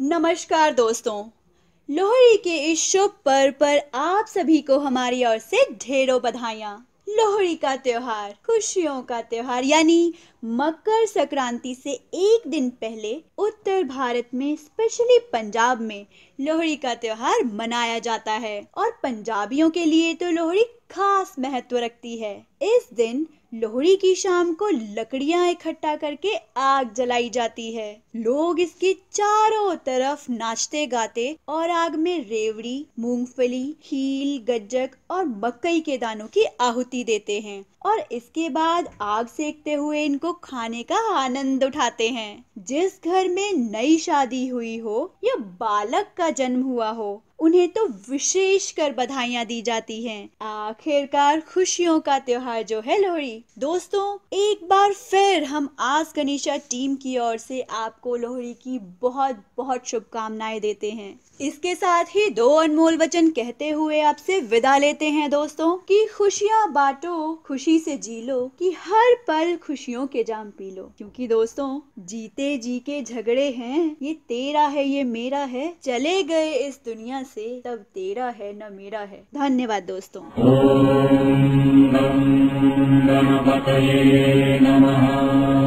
नमस्कार दोस्तों, लोहड़ी के इस शुभ पर्व पर आप सभी को हमारी ओर से ढेरों बधाइयाँ। लोहड़ी का त्योहार, खुशियों का त्योहार, यानी मकर संक्रांति से एक दिन पहले उत्तर भारत में, स्पेशली पंजाब में, लोहड़ी का त्योहार मनाया जाता है। और पंजाबियों के लिए तो लोहड़ी खास महत्व रखती है। इस दिन लोहड़ी की शाम को लकड़ियाँ इकट्ठा करके आग जलाई जाती है। लोग इसके चारों तरफ़ नाचते गाते और आग में रेवड़ी, मूंगफली हील गज्जक और मकई के दानों की आहुति देते हैं और इसके बाद आग सेकते हुए इनको खाने का आनंद उठाते हैं। जिस घर में नई शादी हुई हो या बालक का जन्म हुआ हो उन्हें तो विशेष कर बधाइयाँ दी जाती हैं। आखिरकार खुशियों का त्योहार जो है लोहड़ी। दोस्तों, एक बार फिर हम आज गनीशा टीम की ओर से आपको लोहड़ी की बहुत बहुत शुभकामनाएँ देते हैं। इसके साथ ही दो अनमोल वचन कहते हुए आपसे विदा लेते हैं दोस्तों कि खुशियाँ बांटो, खुशी से जी लो, कि हर पल खुशियों के जाम पी लो। क्योंकि दोस्तों, जीते जी के झगड़े हैं, ये तेरा है, ये मेरा है, चले गए इस दुनिया से तब तेरा है न मेरा है। धन्यवाद दोस्तों। ओम नमः